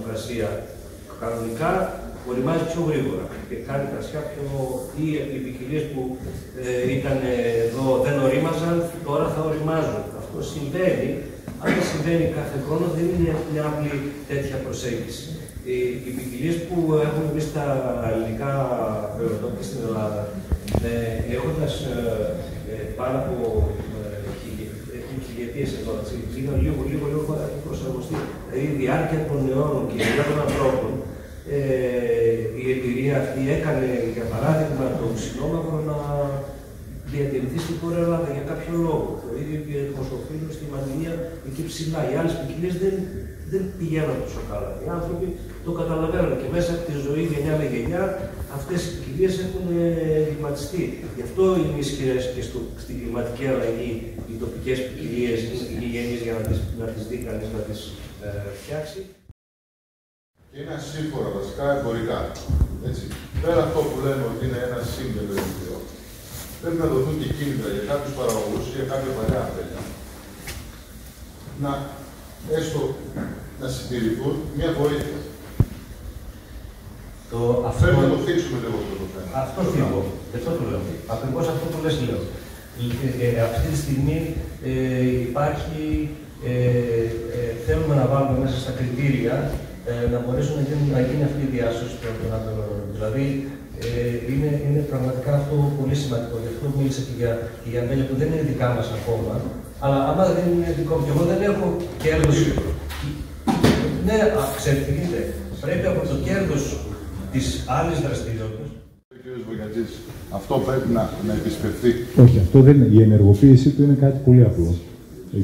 θερμοκρασία. Κανονικά οριμάζει πιο γρήγορα και κάνει κρασιά πιο. ή οι ποικιλίες που ε, ήταν εδώ δεν ορίμαζαν, τώρα θα οριμάζουν. Αυτό συμβαίνει, αν δεν συμβαίνει κάθε χρόνο, δεν είναι μια απλή τέτοια προσέγγιση. Οι, οι ποικιλίες που έχουν εμείς τα ελληνικά προϊόντα στην Ελλάδα, ε, έχοντα πάνω από χιλιετίε εδώ, έτσι, λίγο, λίγο, λίγο, λίγο προσαρμοστεί. Δηλαδή η διάρκεια των αιώνων και η των ανθρώπων, ε, η εμπειρία αυτή έκανε, για παράδειγμα, το ξινόμαυρο να διατηρηθεί στην χώρα Ελλάδα για κάποιο λόγο. Το ίδιο και το Κοσοφίλο στη Μανία εκεί ψηλά. Οι άλλες ποικιλίες δεν, δεν πηγαίνουν τόσο καλά. Οι άνθρωποι το καταλαβαίνουν και μέσα από τη ζωή γενιά με γενιά αυτές οι ποικιλίε έχουν ρηματιστεί. Γι' αυτό είναι ισχυρές και στο, στην κλιματική αλλαγή οι τοπικές ποικιλίες, οι γενεί για να τις να τις δει κανείς να τις ε, φτιάξει. Και είναι ασύμφορα βασικά εμπορικά. Έτσι. Πέρα αυτό που λέμε ότι είναι ένα σύμβολο πρέπει να δοθούν και κίνητρα για κάποιους παραγωγούς ή για κάποια παλιά παιδιά να έστω να συντηρηθούν μια βοήθεια. Το, αυτό, πρέπει να το θίξουμε λίγο αυτό το θέμα. Αυτό θέλω. αυτό το λέω. Ακριβώς αυτό που λες λέω. Ε, ε, αυτή τη στιγμή ε, υπάρχει, ε, ε, θέλουμε να βάλουμε μέσα στα κριτήρια ε, να μπορέσουν να, γίνει, να γίνει αυτή η διάσωση των άτομων. Δηλαδή, ε, είναι, είναι πραγματικά αυτό πολύ σημαντικό. Γι' αυτό μίλησα και για, και για μέλη που δεν είναι δικά μας ακόμα. Αλλά άμα δεν είναι δικό μου, και εγώ δεν έχω κέρδο. Ναι, ξέρετε τι γίνεται. Πρέπει από το κέρδος της άλλης δραστηριότητας. Αυτό πρέπει να, να επισπευθεί. Όχι, αυτό δεν είναι. Η ενεργοποίησή του είναι κάτι πολύ απλό.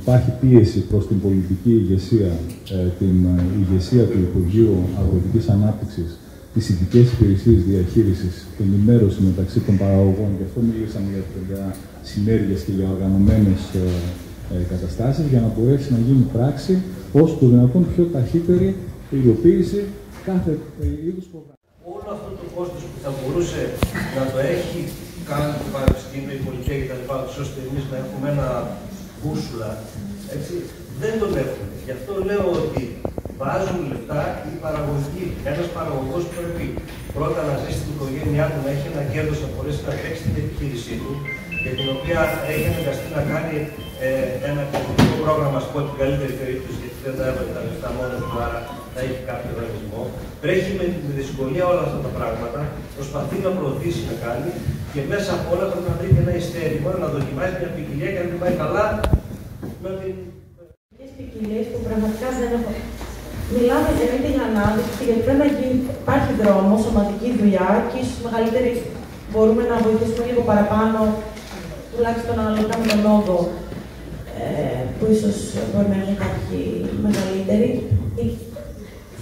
Υπάρχει πίεση προς την πολιτική ηγεσία, ε, την ε, ηγεσία του Υπουργείου Αγροτικής Ανάπτυξης τις ειδικές υπηρεσίες διαχείρισης και ενημέρωση μεταξύ των παραγωγών. Γι' αυτό μιλήσαμε για, για συνέργειες και για οργανωμένες ε, ε, καταστάσεις, για να μπορέσει να γίνει πράξη όσο το δυνατόν πιο ταχύτερη υλοποίηση κάθε ε, είδους προγράμματο. Όλο αυτό το κόστος που θα μπορούσε να το έχει κάνει το Πανεπιστήμιο, η πολιτεία κτλ., ώστε εμείς να έχουμε ένα μπούσουλα, έτσι, δεν τον έχουμε. Γι' αυτό λέω ότι βάζουν λεφτά οι παραγωγοί. Ένας παραγωγός πρέπει πρώτα να ζήσει στην οικογένειά του, να έχει ένα κέρδος, να μπορέσει να τρέξει την επιχείρησή του, για την οποία έχει αναγκαστεί να κάνει ε, ένα επενδυτικό πρόγραμμα, ας πούμε, την καλύτερη περίπτωση, γιατί δεν θα έβαλε τα λεφτά μόνος του, άρα θα έχει κάποιο οργανισμό. Τρέχει με, με δυσκολία όλα αυτά τα πράγματα, προσπαθεί να προωθήσει να κάνει και μέσα από όλα πρέπει να βρει και ένα ειστέρημα, να δοκιμάσει μια ποικιλία και αν δεν πάει καλά, να την. ποικιλίες που πραγματικά δεν έχω Μιλάμε για την ανάδειξη, γιατί πρέπει να γίνει, υπάρχει δρόμος, σωματική δουλειά και ίσως μεγαλύτερη μπορούμε να βοηθήσουμε λίγο παραπάνω, τουλάχιστον αναλογικά με τον όγκο, ε, που ίσως μπορεί να είναι κάποιοι μεγαλύτεροι.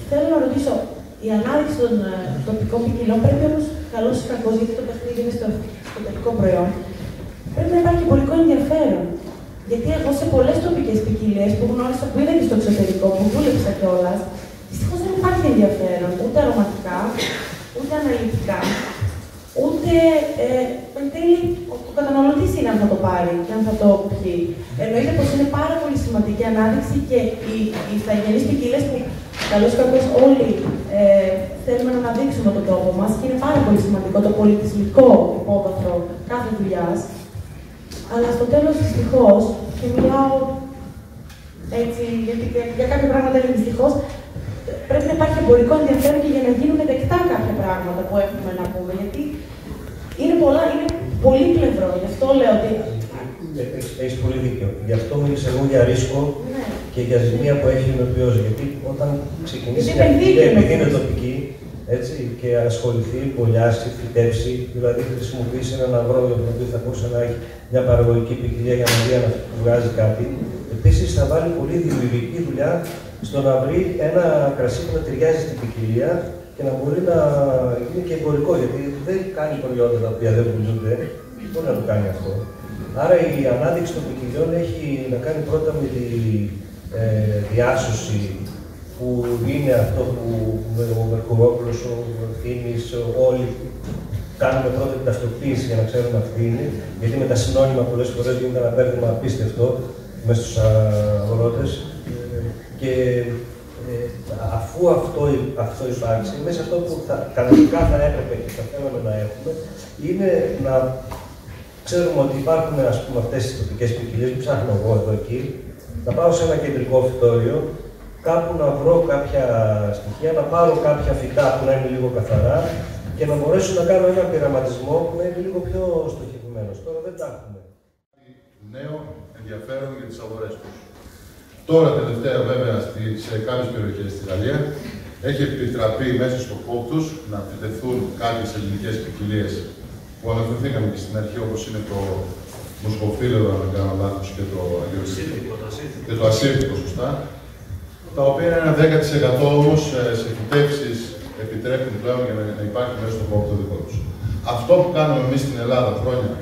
Θέλω να ρωτήσω, η ανάδειξη των ε, τοπικών ποικιλών πρέπει όμως καλό ή κακό, γιατί το παιχνίδι είναι στο, στο προϊόν. Πρέπει να υπάρχει πολιτικό ενδιαφέρον. Γιατί εγώ σε πολλές τοπικές ποικιλίες που γνώρισα, που είδα και στο εξωτερικό, που δούλεψα κιόλας, δυστυχώς δεν υπάρχει ενδιαφέρον ούτε αρωματικά, ούτε αναλυτικά, ούτε ε, εν τέλει ο καταναλωτής είναι αν θα το πάρει και αν θα το πιει. Εννοείται πως είναι πάρα πολύ σημαντική ανάδειξη και οι, οι ηθαγενεί ποικιλίες που καλώς ή κακώς όλοι ε, θέλουμε να αναδείξουμε τον τόπο μας και είναι πάρα πολύ σημαντικό το πολιτισμικό υπόβαθρο κάθε δουλειάς. Αλλά στο τέλος δυστυχώς, και μιλάω έτσι, γιατί για κάποια πράγματα είναι δυστυχώς, πρέπει να υπάρχει εμπορικό ενδιαφέρον και για να γίνουν δεκτά κάποια πράγματα που έχουμε να πούμε. Γιατί είναι πολλά, είναι πολύ πλευρό. Γι' αυτό λέω ότι. Έχεις πολύ δίκιο. Γι' αυτό μίλησα εγώ για ρίσκο ναι. και για ζημία που έχει με ποιό. Γιατί όταν ξεκινήσει μια επειδή είναι τοπική, έτσι, και ασχοληθεί, πολλιάσει, φυτέψει, δηλαδή χρησιμοποιήσει έναν αγρόβιο που θα μπορούσε να έχει μια παραγωγική ποικιλία για να δει να βγάζει κάτι. Επίσης θα βάλει πολύ δημιουργική δουλειά στο να βρει ένα κρασί που να ταιριάζει στην ποικιλία και να μπορεί να γίνει και εμπορικό, γιατί δεν κάνει προϊόντα τα οποία δεν πουλούνται, μπορεί να το κάνει αυτό. Άρα η ανάδειξη των ποικιλιών έχει να κάνει πρώτα με τη ε, διάσωση που είναι αυτό που ο Μερκουρόπουλος, ο Ευθύνης, όλοι κάνουμε πρώτα την ταυτοποίηση για να ξέρουμε αυτή είναι, γιατί με τα συνώνυμα πολλές φορές γίνεται ένα μπέρδεμα απίστευτο μέσα στους αγρότες. Και ε, αφού αυτό, αυτό υπάρξει, μέσα αυτό που θα, κανονικά θα έπρεπε και θα θέλαμε να έχουμε, είναι να ξέρουμε ότι υπάρχουν ας πούμε, αυτές τις τοπικές ποικιλίες, που ψάχνω εγώ εδώ εκεί, να πάω σε ένα κεντρικό φυτόριο, κάπου να βρω κάποια στοιχεία, να πάρω κάποια φυτά που να είναι λίγο καθαρά και να μπορέσω να κάνω ένα πειραματισμό που να είναι λίγο πιο στοχευμένος. Τώρα δεν τα έχουμε. Νέο ενδιαφέρον για τις αγορές τους. Τώρα τελευταία βέβαια σε κάποιες περιοχές στη Γαλλίας έχει επιτραπεί μέσα στο κόπτου να επιτεθούν κάποιες ελληνικές ποικιλίες που αναφερθήκαμε και στην αρχή όπως είναι το μοσχοφίλεδο, αν δεν κάνω λάθος, και το και το ασύρτικο, σωστά, τα οποία είναι ένα 10% όμως ε, σε φυτέψεις επιτρέπουν πλέον για να υπάρχει μέσα στο κόπτο δικό τους. Αυτό που κάνουμε εμείς στην Ελλάδα χρόνια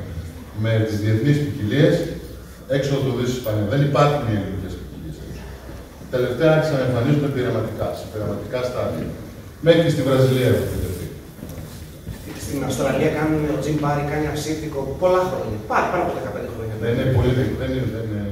με τις διεθνείς ποικιλίες έξω από το Δύσης Ισπανία. Δεν υπάρχουν οι ελληνικές ποικιλίε. Τελευταία άρχισαν να εμφανίζονται πειραματικά, σε πειραματικά στάδια. Μέχρι στη Βραζιλία έχουν επιτευχθεί. Στην Αυστραλία κάνουν ο Τζιμ Μπάρι, κάνει αψίτικο πολλά χρόνια. Πάρα, πάρα από 15 χρόνια. Δεν είναι πολύ, δεν είναι, δεν είναι,